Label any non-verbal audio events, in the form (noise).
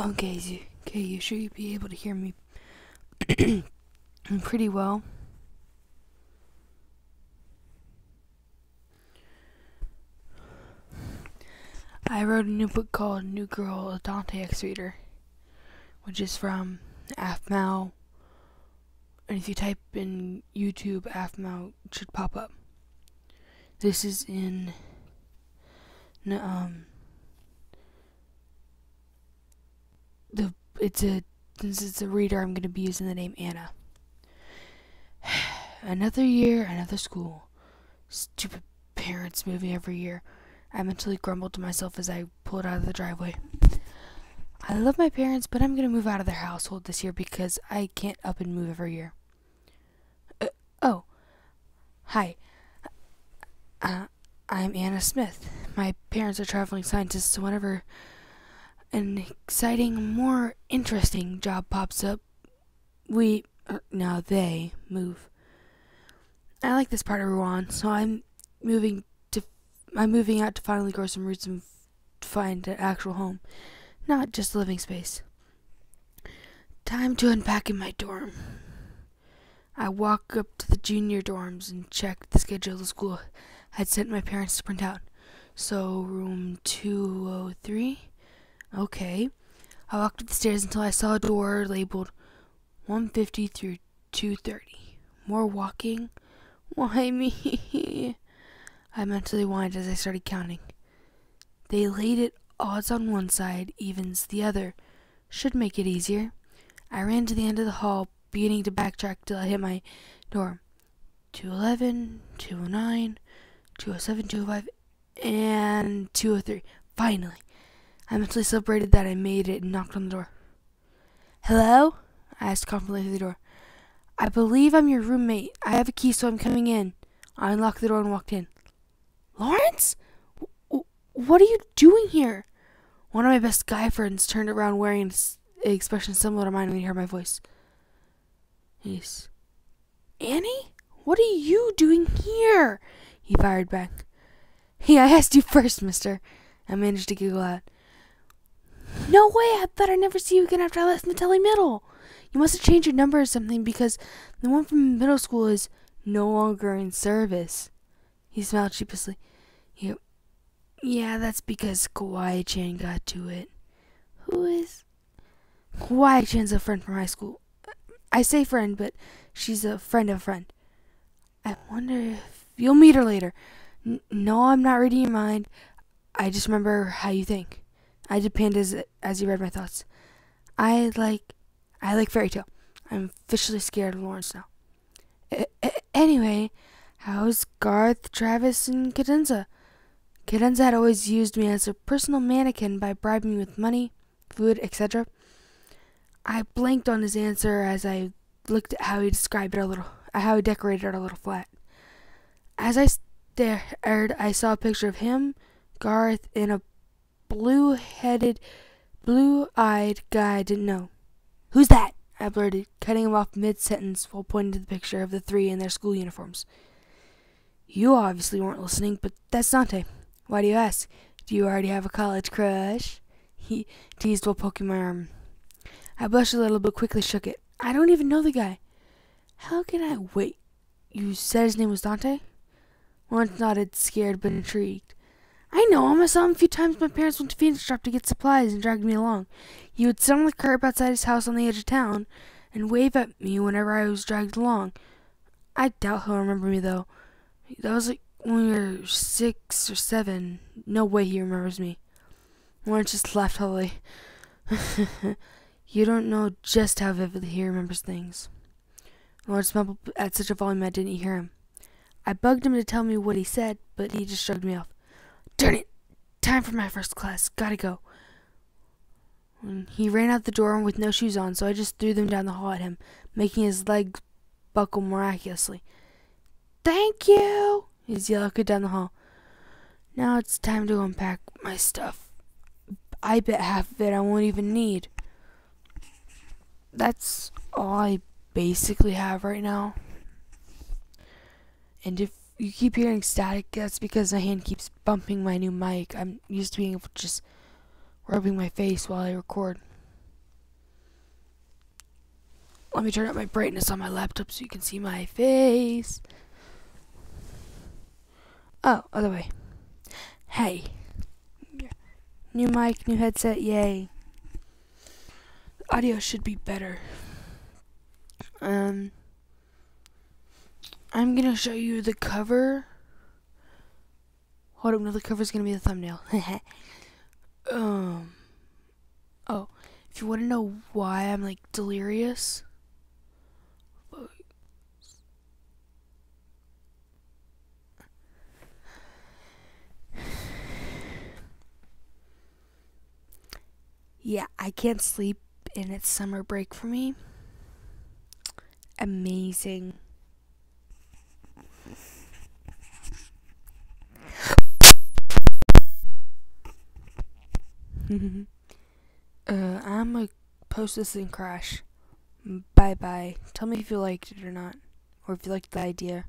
Okay, so, okay, you sure you'd be able to hear me (clears throat) pretty well? I wrote a new book called New Girl, a Dante X Reader, which is from Aphmau. And if you type in YouTube Aphmau, it should pop up. This is in um the it's a since it's a reader I'm gonna be using the name Anna. (sighs) another year, another school. Stupid parents moving every year. I mentally grumbled to myself as I pulled out of the driveway. I love my parents, but I'm gonna move out of their household this year because I can't up and move every year. Uh, oh, hi. Uh, I'm Anna Smith. My parents are traveling scientists, so whenever an exciting, more interesting job pops up, we, er, now they, move. I like this part of Rouen, so I'm moving to, I'm moving out to finally grow some roots and find an actual home, not just a living space. Time to unpack in my dorm. I walk up to the junior dorms and check the schedule the school had sent my parents to print out. So, room 203? Okay. I walked up the stairs until I saw a door labeled 150 through 230. More walking? (laughs) Why me? I mentally whined as I started counting. They laid it odds on one side, evens the other. Should make it easier. I ran to the end of the hall, beginning to backtrack till I hit my dorm. 211, 209, 207, 205, and 203. Finally. I mentally celebrated that I made it and knocked on the door. Hello? I asked confidently through the door. I believe I'm your roommate. I have a key, so I'm coming in. I unlocked the door and walked in. Laurance? W what are you doing here? One of my best guy friends turned around wearing an expression similar to mine when he heard my voice. He's. Annie? What are you doing here? He fired back. Hey, I asked you first, mister. I managed to giggle out. No way, I thought I'd never see you again after I left Natelli Middle. You must have changed your number or something because the one from middle school is no longer in service. He smiled sheepishly. He, yeah, that's because Kawaii Chan got to it. Who is? Kawaii Chan's a friend from high school. I say friend, but she's a friend of a friend. I wonder if You'll meet her later. N no, I'm not reading your mind. I just remember how you think. I depend as as you read my thoughts. I like I like fairy tale. I'm officially scared of Laurance now. anyway, how's Garth, Travis, and Cadenza? Cadenza had always used me as a personal mannequin by bribing me with money, food, etc. I blanked on his answer as I looked at how he described our little, how he decorated our little flat. As I stared, I saw a picture of him, Garth, and a blue headed, blue eyed guy I didn't know. Who's that? I blurted, cutting him off mid sentence while pointing to the picture of the three in their school uniforms. You obviously weren't listening, but that's Dante. Why do you ask? Do you already have a college crush? He teased while poking my arm. I blushed a little but quickly shook it. I don't even know the guy. How can I wait? You said his name was Dante? Laurance nodded, scared but intrigued. I know. I saw him a few times. My parents went to Phoenix to get supplies and dragged me along. He would sit on the curb outside his house on the edge of town and wave at me whenever I was dragged along. I doubt he'll remember me, though. That was like when we were six or seven. No way he remembers me. Laurance just laughed heavily. you don't know just how vividly he remembers things. Laurance mumbled at such a volume I didn't hear him. I bugged him to tell me what he said, but he just shrugged me off. Darn it! Time for my first class. Gotta go. He ran out the door with no shoes on, so I just threw them down the hall at him, making his legs buckle miraculously. Thank you! His yell echoed down the hall. Now it's time to unpack my stuff. I bet half of it I won't even need. That's all I basically have right now. And if you keep hearing static, that's because my hand keeps bumping my new mic. I'm used to being able to just rubbing my face while I record. Let me turn up my brightness on my laptop so you can see my face. Oh, other way. Hey. New mic, new headset, yay. The audio should be better. Um I'm gonna show you the cover. Hold up, no, the cover's gonna be the thumbnail. (laughs) um, oh, if you want to know why I'm like delirious, (sighs) yeah, I can't sleep and it's summer break for me. Amazing. Uh, I'm gonna post this and crash. Bye bye. Tell me if you liked it or not, or if you liked the idea.